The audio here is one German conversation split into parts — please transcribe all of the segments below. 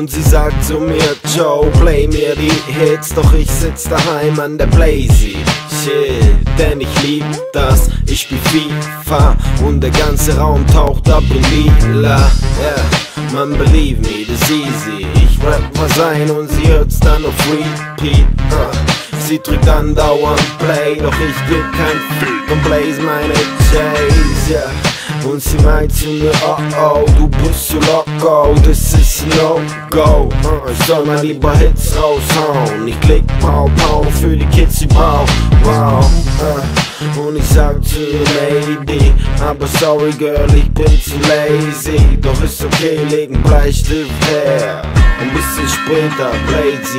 Und sie sagt zu mir, Joe, play mir die Hits, doch ich sitz daheim an der Blazy. Shit, denn ich lieb das, ich spiel FIFA und der ganze Raum taucht ab in lila. Yeah, man believe me, das easy. Ich rap was ein und sie hört's dann auf Repeat. Uh. Sie drückt andauernd Play, doch ich geb kein Fick und blaze meine Chase, yeah. Und sie meint zu mir, oh oh, du bist zu loco, das ist No-Go uh, Ich soll mal lieber Hits raushauen Ich klick Pau Pau für die Kids, die brauch Wow, uh, und ich sag zu Lady. Aber sorry Girl, ich bin zu lazy. Doch ist okay, leg ein Bleistift her Ein bisschen später, Blazes,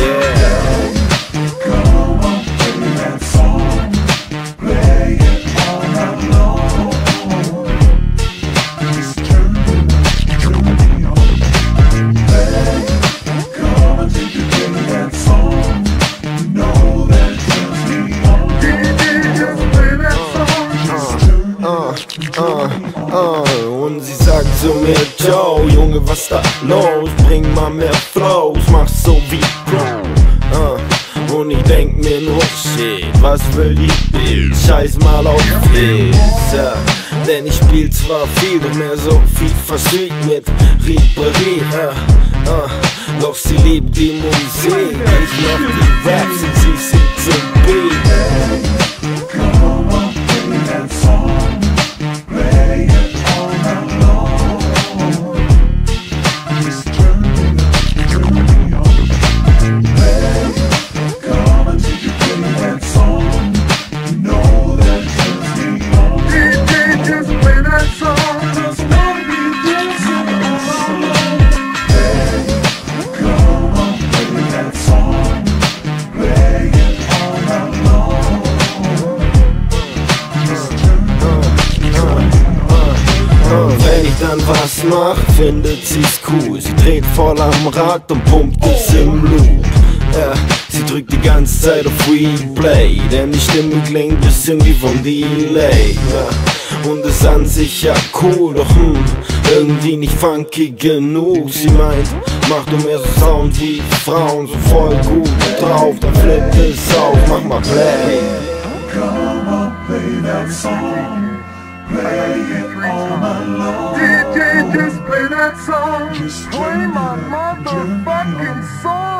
yeah Uh, und sie sagt zu mir, Joe, Junge, was da los? Bring mal mehr Flows, mach so wie Pro. Uh, und ich denk mir nur, shit, was will die Bild? Scheiß mal auf ja. Denn ich spiel zwar viel, doch mehr so FIFA Street mit Ribéry, uh, uh, Doch sie liebt die Musik, ich mach die Raps dann was mach, findet sie's cool. Sie dreht voll am Rad und pumpt es im Loop. Ja, sie drückt die ganze Zeit auf Replay, denn die Stimme klingt bisschen wie vom Delay. Ja, und ist an sich ja cool, doch hm, irgendwie nicht funky genug. Sie meint, mach du mehr so Sound wie Frauen, so voll gut drauf, dann flippt es auf, mach mal Play. Come on, play that song. That song. Just Play my turn it up, turn it motherfucking on. song. Play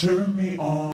turn